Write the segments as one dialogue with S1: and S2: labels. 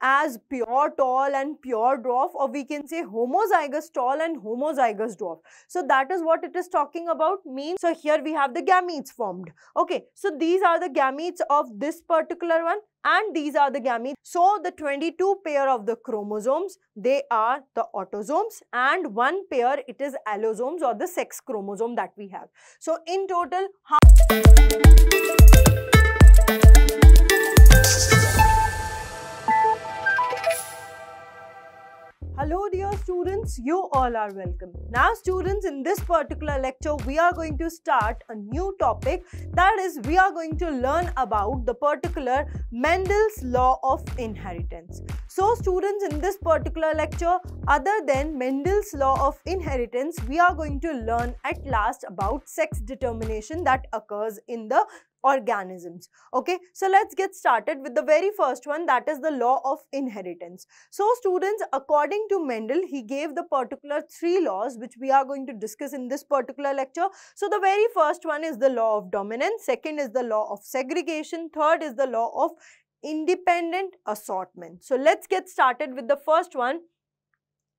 S1: as pure tall and pure dwarf or we can say homozygous tall and homozygous dwarf. So that is what it is talking about means. So here we have the gametes formed. Okay, so these are the gametes of this particular one and these are the gametes. So the 22 pair of the chromosomes, they are the autosomes and one pair it is allosomes or the sex chromosome that we have. So in total, Hello dear students, you all are welcome. Now students, in this particular lecture, we are going to start a new topic. That is, we are going to learn about the particular Mendel's law of inheritance. So students, in this particular lecture, other than Mendel's law of inheritance, we are going to learn at last about sex determination that occurs in the organisms. Okay so let's get started with the very first one that is the law of inheritance. So students according to mendel he gave the particular three laws which we are going to discuss in this particular lecture. So the very first one is the law of dominance second is the law of segregation third is the law of independent assortment. So let's get started with the first one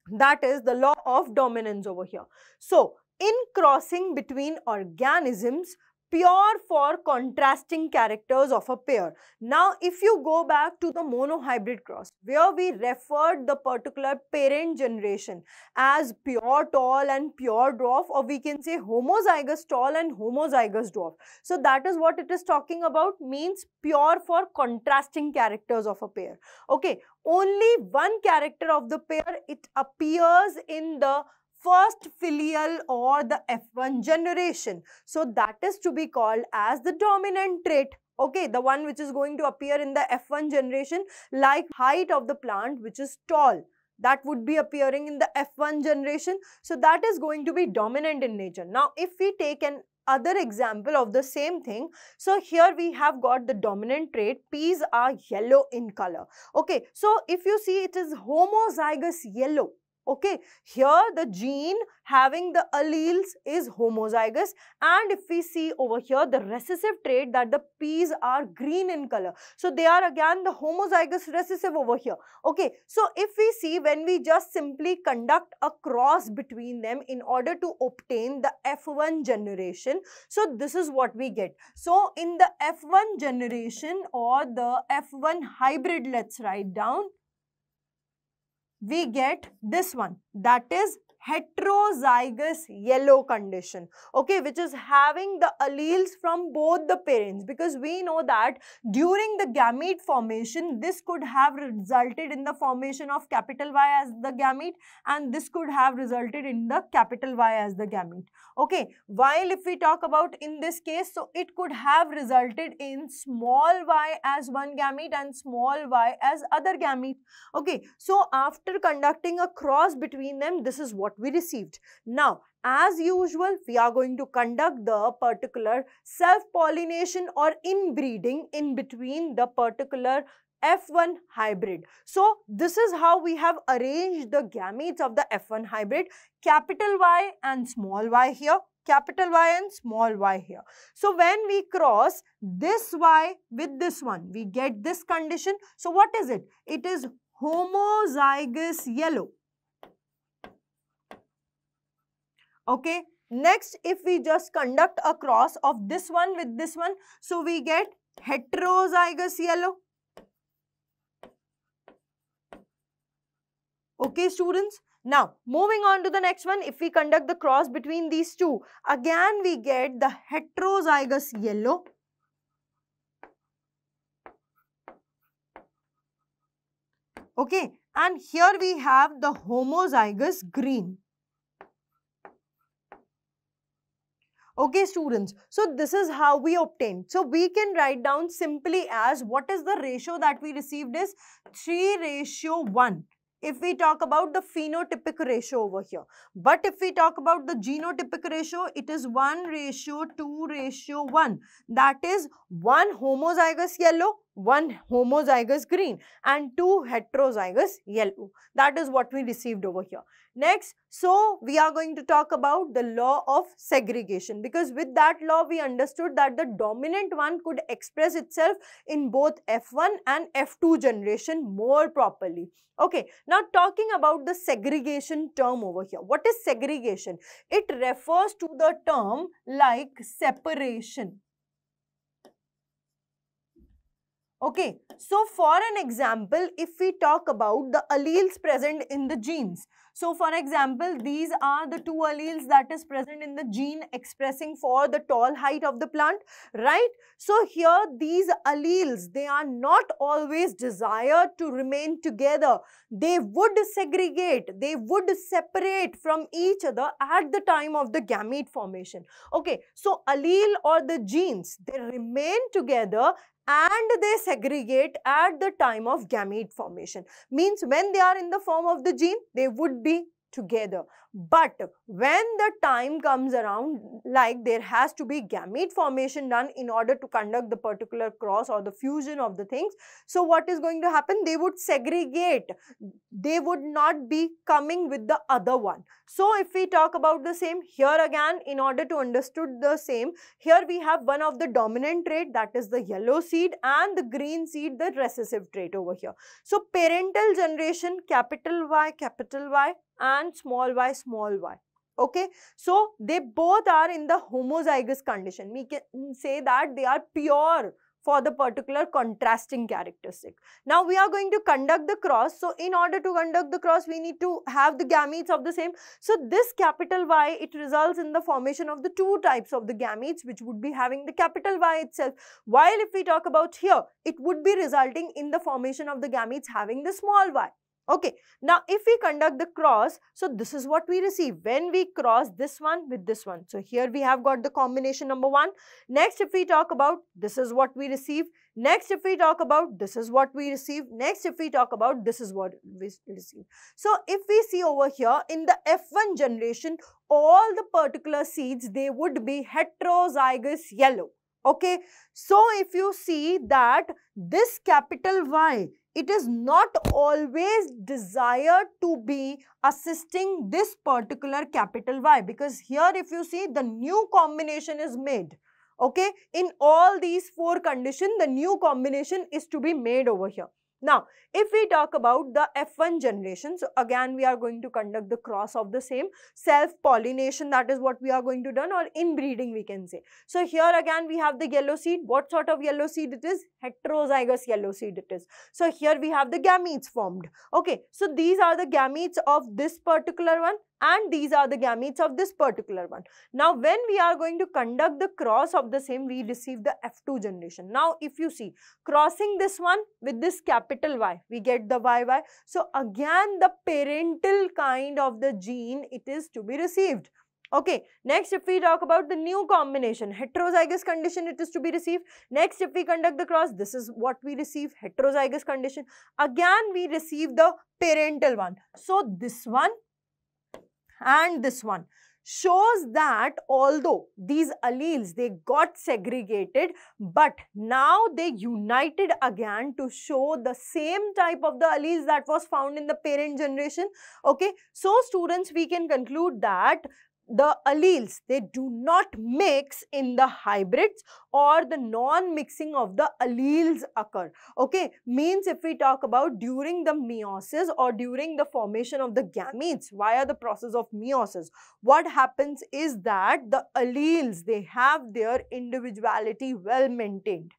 S1: that is the law of dominance over here. So in crossing between organisms pure for contrasting characters of a pair. Now, if you go back to the monohybrid cross, where we referred the particular parent generation as pure tall and pure dwarf, or we can say homozygous tall and homozygous dwarf. So, that is what it is talking about, means pure for contrasting characters of a pair. Okay, only one character of the pair, it appears in the first filial or the F1 generation. So that is to be called as the dominant trait. Okay, the one which is going to appear in the F1 generation like height of the plant which is tall that would be appearing in the F1 generation. So that is going to be dominant in nature. Now, if we take an other example of the same thing. So here we have got the dominant trait. Peas are yellow in color. Okay. So if you see it is homozygous yellow. Okay, here the gene having the alleles is homozygous and if we see over here the recessive trait that the peas are green in color. So they are again the homozygous recessive over here. Okay, so if we see when we just simply conduct a cross between them in order to obtain the F1 generation. So this is what we get. So in the F1 generation or the F1 hybrid let's write down we get this one. That is heterozygous yellow condition okay which is having the alleles from both the parents because we know that during the gamete formation this could have resulted in the formation of capital Y as the gamete and this could have resulted in the capital Y as the gamete okay. While if we talk about in this case so it could have resulted in small y as one gamete and small y as other gamete okay. So after conducting a cross between them this is what what we received. Now, as usual, we are going to conduct the particular self-pollination or inbreeding in between the particular F1 hybrid. So, this is how we have arranged the gametes of the F1 hybrid. Capital Y and small y here, capital Y and small y here. So, when we cross this Y with this one, we get this condition. So, what is it? It is homozygous yellow. Okay. Next, if we just conduct a cross of this one with this one, so we get heterozygous yellow. Okay, students. Now, moving on to the next one, if we conduct the cross between these two, again we get the heterozygous yellow. Okay, and here we have the homozygous green. Okay students, so this is how we obtain. So we can write down simply as what is the ratio that we received is 3 ratio 1 if we talk about the phenotypic ratio over here. But if we talk about the genotypic ratio, it is 1 ratio 2 ratio 1. That is 1 homozygous yellow one homozygous green and two heterozygous yellow. That is what we received over here. Next, so we are going to talk about the law of segregation because with that law we understood that the dominant one could express itself in both F1 and F2 generation more properly. Okay, now talking about the segregation term over here. What is segregation? It refers to the term like separation Okay, so for an example, if we talk about the alleles present in the genes. So for example, these are the two alleles that is present in the gene expressing for the tall height of the plant, right? So here these alleles, they are not always desired to remain together. They would segregate, they would separate from each other at the time of the gamete formation. Okay, so allele or the genes, they remain together and they segregate at the time of gamete formation. Means when they are in the form of the gene, they would be together. But when the time comes around, like there has to be gamete formation done in order to conduct the particular cross or the fusion of the things. So what is going to happen? They would segregate. They would not be coming with the other one. So if we talk about the same, here again, in order to understood the same, here we have one of the dominant trait that is the yellow seed and the green seed, the recessive trait over here. So parental generation, capital Y, capital Y and small y, small y. Okay, so they both are in the homozygous condition. We can mm, say that they are pure for the particular contrasting characteristic. Now we are going to conduct the cross. So in order to conduct the cross, we need to have the gametes of the same. So this capital Y, it results in the formation of the two types of the gametes, which would be having the capital Y itself. While if we talk about here, it would be resulting in the formation of the gametes having the small y. Okay, now if we conduct the cross, so this is what we receive when we cross this one with this one. So here we have got the combination number one. Next, if we talk about this is what we receive. Next, if we talk about this is what we receive. Next, if we talk about this is what we receive. So if we see over here in the F1 generation, all the particular seeds, they would be heterozygous yellow. Okay, so if you see that this capital Y it is not always desired to be assisting this particular capital Y because here if you see the new combination is made okay? In all these four conditions the new combination is to be made over here now, if we talk about the F1 generation, so again we are going to conduct the cross of the same self-pollination that is what we are going to do or inbreeding we can say. So here again we have the yellow seed. What sort of yellow seed it is? Heterozygous yellow seed it is. So here we have the gametes formed. Okay, so these are the gametes of this particular one and these are the gametes of this particular one. Now, when we are going to conduct the cross of the same, we receive the F2 generation. Now, if you see, crossing this one with this capital Y, we get the YY. So, again, the parental kind of the gene, it is to be received. Okay, next if we talk about the new combination, heterozygous condition it is to be received. Next if we conduct the cross, this is what we receive, heterozygous condition. Again we receive the parental one. So this one and this one shows that although these alleles they got segregated but now they united again to show the same type of the alleles that was found in the parent generation. Okay so students we can conclude that the alleles, they do not mix in the hybrids or the non-mixing of the alleles occur. Okay, means if we talk about during the meiosis or during the formation of the gametes via the process of meiosis, what happens is that the alleles, they have their individuality well maintained.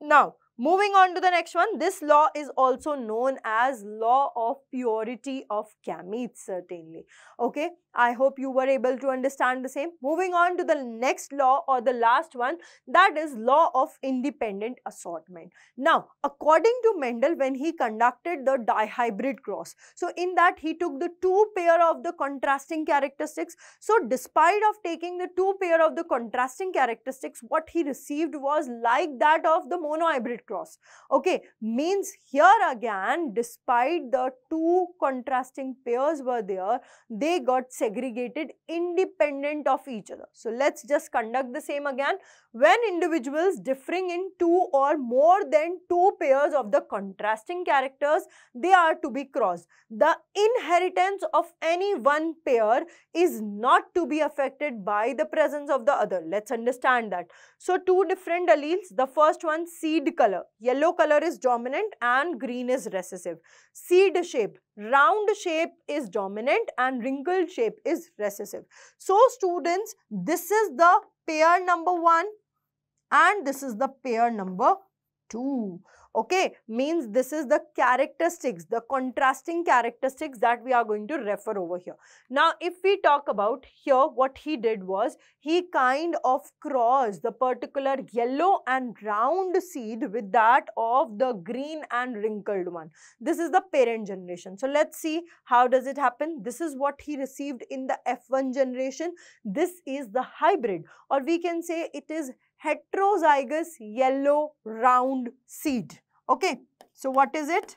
S1: Now, Moving on to the next one, this law is also known as law of purity of gametes certainly. Okay, I hope you were able to understand the same. Moving on to the next law or the last one that is law of independent assortment. Now, according to Mendel when he conducted the dihybrid cross, so in that he took the two pair of the contrasting characteristics. So, despite of taking the two pair of the contrasting characteristics, what he received was like that of the monohybrid cross. Okay, means here again, despite the two contrasting pairs were there, they got segregated independent of each other. So let's just conduct the same again. When individuals differing in two or more than two pairs of the contrasting characters, they are to be crossed. The inheritance of any one pair is not to be affected by the presence of the other. Let's understand that. So two different alleles. The first one seed color. Yellow color is dominant and green is recessive. Seed shape. Round shape is dominant and wrinkled shape is recessive. So students, this is the pair number 1 and this is the pair number 2 okay means this is the characteristics the contrasting characteristics that we are going to refer over here. Now if we talk about here what he did was he kind of crossed the particular yellow and round seed with that of the green and wrinkled one. This is the parent generation. So let's see how does it happen. This is what he received in the f1 generation. This is the hybrid or we can say it is heterozygous yellow round seed. Okay, so what is it?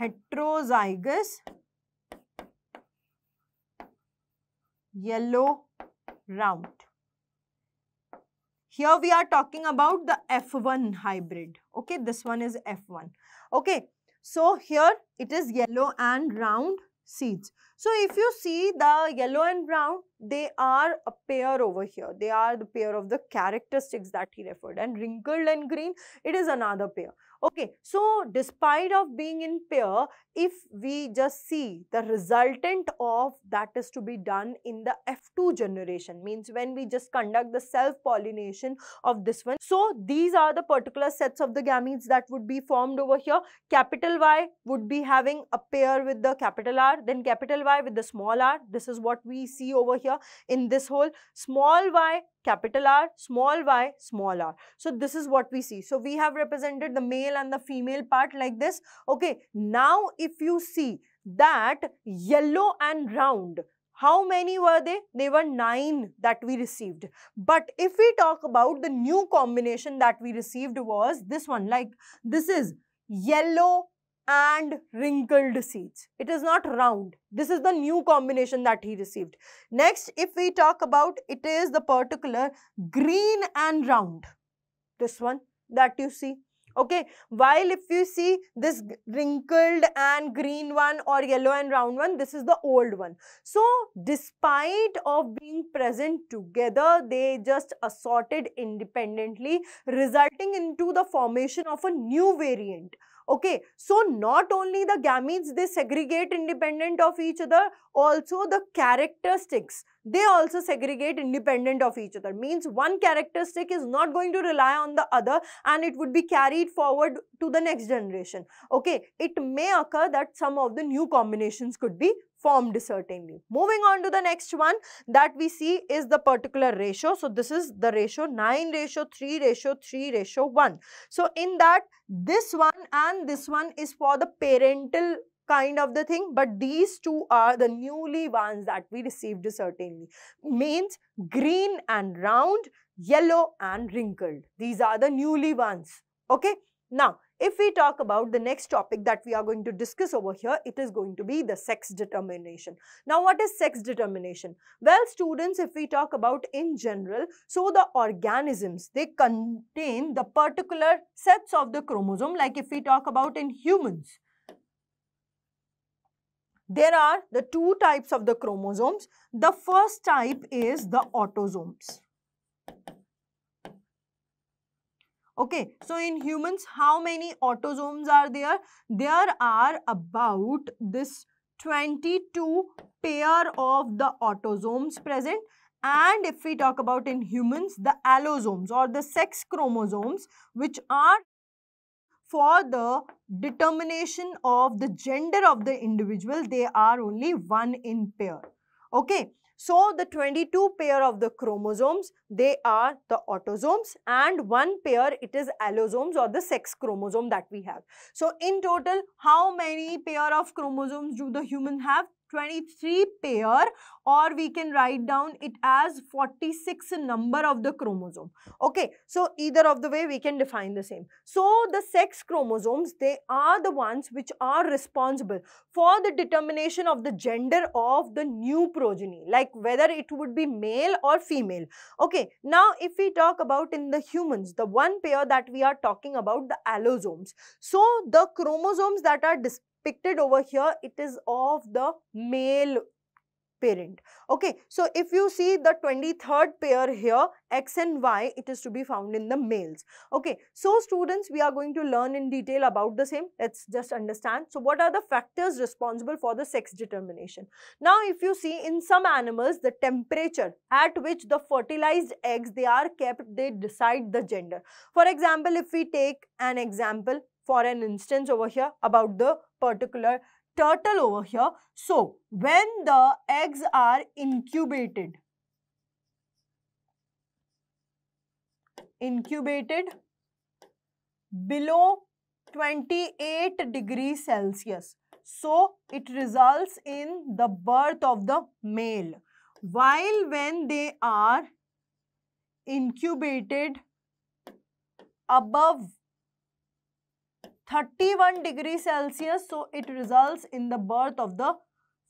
S1: Heterozygous yellow round. Here we are talking about the F1 hybrid. Okay, this one is F1. Okay, so here it is yellow and round seeds. So if you see the yellow and brown, they are a pair over here. They are the pair of the characteristics that he referred and wrinkled and green, it is another pair. Okay, so despite of being in pair, if we just see the resultant of that is to be done in the F2 generation, means when we just conduct the self-pollination of this one. So, these are the particular sets of the gametes that would be formed over here. Capital Y would be having a pair with the capital R, then capital Y with the small r. This is what we see over here in this whole small y capital R, small y, small r. So this is what we see. So we have represented the male and the female part like this. Okay, now if you see that yellow and round, how many were they? They were 9 that we received. But if we talk about the new combination that we received was this one like this is yellow and wrinkled seeds. It is not round. This is the new combination that he received. Next, if we talk about it is the particular green and round. This one that you see. Okay, while if you see this wrinkled and green one or yellow and round one, this is the old one. So, despite of being present together, they just assorted independently, resulting into the formation of a new variant. Okay, so not only the gametes, they segregate independent of each other, also the characteristics, they also segregate independent of each other. Means one characteristic is not going to rely on the other and it would be carried forward to the next generation. Okay, it may occur that some of the new combinations could be formed certainly. Moving on to the next one that we see is the particular ratio. So, this is the ratio 9 ratio 3 ratio 3 ratio 1. So, in that this one and this one is for the parental kind of the thing but these two are the newly ones that we received certainly means green and round yellow and wrinkled these are the newly ones okay now if we talk about the next topic that we are going to discuss over here, it is going to be the sex determination. Now, what is sex determination? Well, students, if we talk about in general, so the organisms, they contain the particular sets of the chromosome, like if we talk about in humans, there are the two types of the chromosomes. The first type is the autosomes. Okay, so in humans, how many autosomes are there? There are about this 22 pair of the autosomes present and if we talk about in humans, the allosomes or the sex chromosomes which are for the determination of the gender of the individual, they are only one in pair. Okay, so the 22 pair of the chromosomes, they are the autosomes and one pair it is allosomes or the sex chromosome that we have. So in total, how many pair of chromosomes do the human have? 23 pair or we can write down it as 46 number of the chromosome. Okay, so either of the way we can define the same. So the sex chromosomes, they are the ones which are responsible for the determination of the gender of the new progeny, like whether it would be male or female. Okay, now if we talk about in the humans, the one pair that we are talking about, the allosomes. So the chromosomes that are depicted over here, it is of the male parent. Okay, so if you see the 23rd pair here, X and Y, it is to be found in the males. Okay, so students, we are going to learn in detail about the same. Let's just understand. So what are the factors responsible for the sex determination? Now, if you see in some animals, the temperature at which the fertilized eggs, they are kept, they decide the gender. For example, if we take an example for an instance over here about the particular turtle over here. So, when the eggs are incubated, incubated below 28 degrees Celsius. So, it results in the birth of the male. While when they are incubated above 31 degree Celsius. So, it results in the birth of the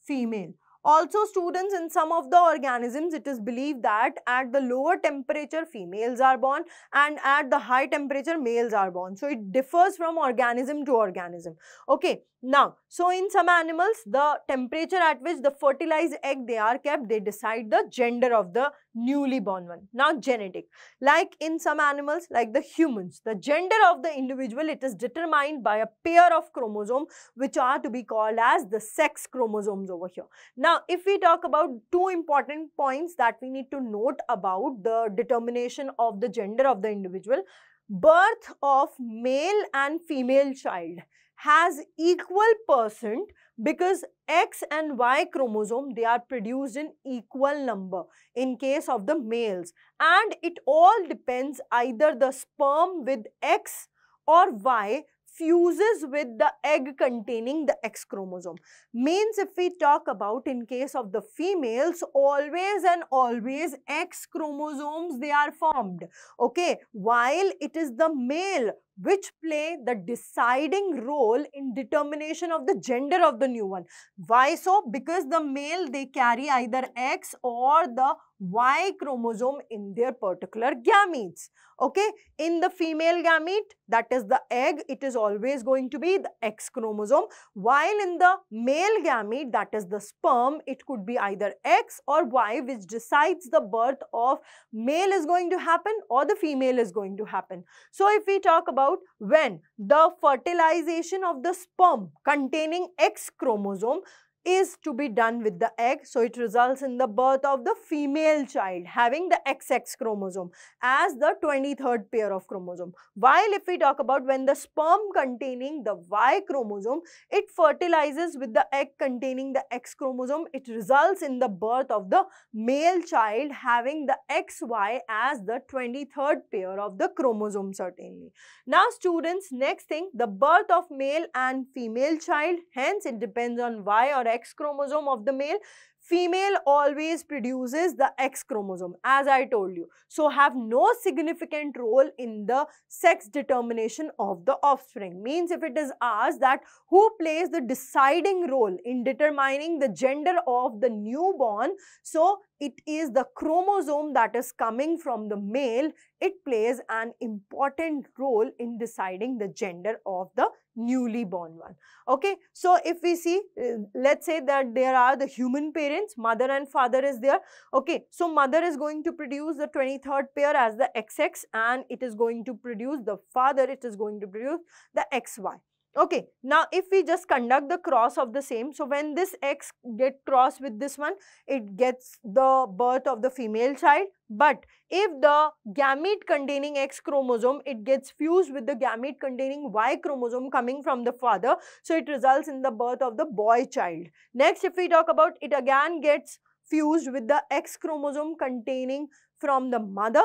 S1: female. Also students in some of the organisms it is believed that at the lower temperature females are born and at the high temperature males are born. So it differs from organism to organism. Okay. Now, so in some animals, the temperature at which the fertilized egg they are kept, they decide the gender of the newly born one. Now, genetic. Like in some animals, like the humans, the gender of the individual, it is determined by a pair of chromosomes, which are to be called as the sex chromosomes over here. Now, if we talk about two important points that we need to note about the determination of the gender of the individual, birth of male and female child has equal percent because X and Y chromosome they are produced in equal number in case of the males. And it all depends either the sperm with X or Y fuses with the egg containing the X chromosome. Means if we talk about in case of the females, always and always X chromosomes they are formed. Okay, while it is the male which play the deciding role in determination of the gender of the new one. Why so? Because the male they carry either X or the Y chromosome in their particular gametes. Okay, in the female gamete that is the egg it is always going to be the X chromosome while in the male gamete that is the sperm it could be either X or Y which decides the birth of male is going to happen or the female is going to happen. So if we talk about when the fertilization of the sperm containing X chromosome is to be done with the egg. So, it results in the birth of the female child having the XX chromosome as the 23rd pair of chromosome. While if we talk about when the sperm containing the Y chromosome, it fertilizes with the egg containing the X chromosome, it results in the birth of the male child having the XY as the 23rd pair of the chromosome certainly. Now students, next thing, the birth of male and female child, hence it depends on Y or X chromosome of the male female always produces the X chromosome as I told you. So have no significant role in the sex determination of the offspring. Means if it is asked that who plays the deciding role in determining the gender of the newborn. So it is the chromosome that is coming from the male. It plays an important role in deciding the gender of the newly born one. Okay. So if we see, uh, let's say that there are the human parents, mother and father is there. Okay. So mother is going to produce the 23rd pair as the XX and it is going to produce the father, it is going to produce the XY. Okay, now if we just conduct the cross of the same, so when this X get crossed with this one, it gets the birth of the female child. But if the gamete containing X chromosome, it gets fused with the gamete containing Y chromosome coming from the father, so it results in the birth of the boy child. Next, if we talk about it again gets fused with the X chromosome containing from the mother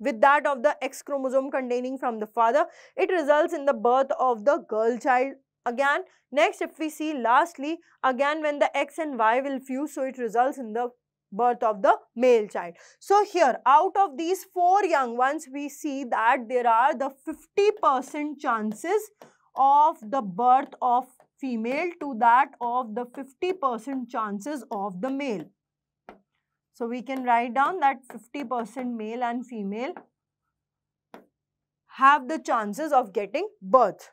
S1: with that of the X chromosome containing from the father, it results in the birth of the girl child again next if we see lastly again when the x and y will fuse so it results in the birth of the male child. So here out of these four young ones we see that there are the 50% chances of the birth of female to that of the 50% chances of the male. So we can write down that 50% male and female have the chances of getting birth.